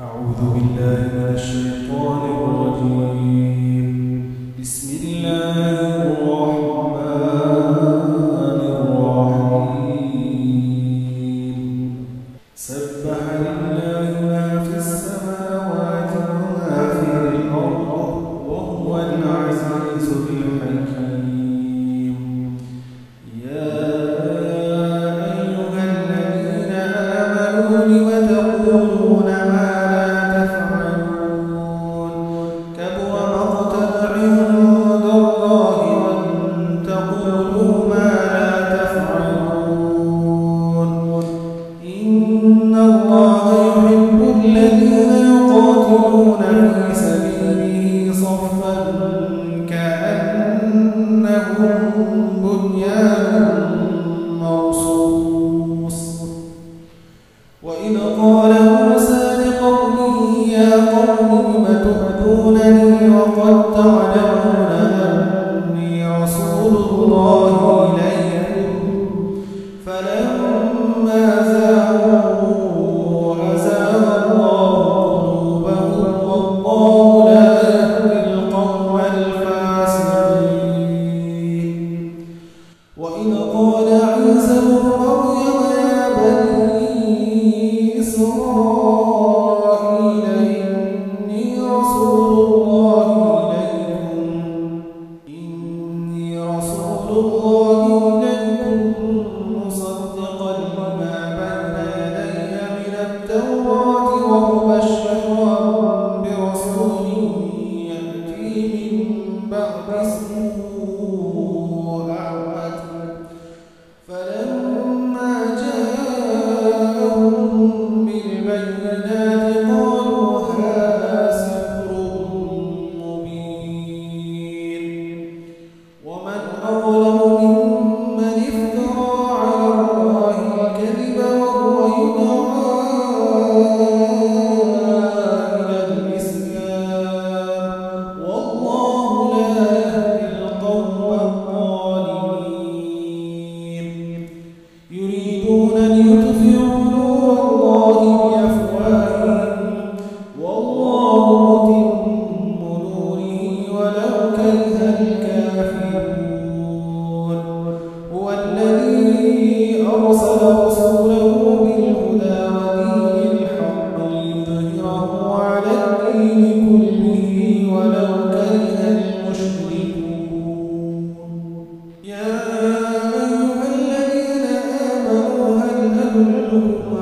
أعوذ بالله من الشيطان الرجيم. بسم الله الرحمن الرحيم. سبح لله ما من Oh.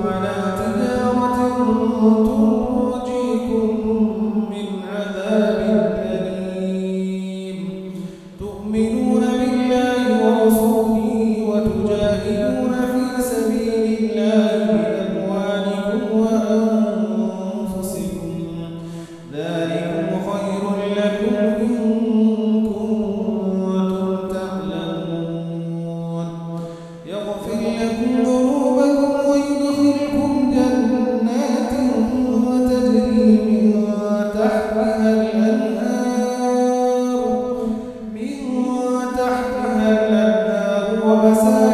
ولا النار ومساكن